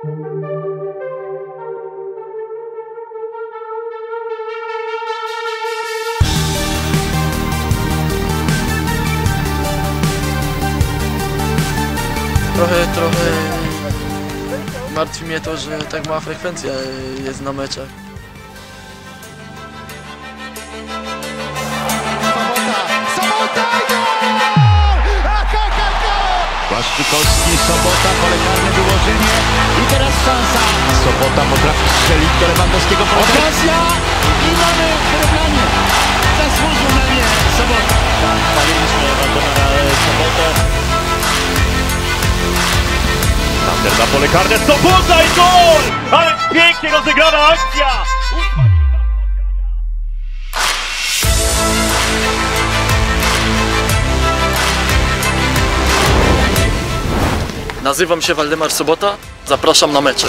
Trochę, trochę martwi mnie to, że tak mała frekwencja jest na meczach. Błaszczykowski, Sobota, pole Sobota potrafi strzelić do Lewandowskiego. Okazja i mamy wyrównanie. Zasłużył na nie Sobota. Chwaliliśmy na Sobotę. Sander na pole karne, Sobota i gol! Ale pięknie rozegrana akcja! Nazywam się Waldemar Sobota, zapraszam na mecze.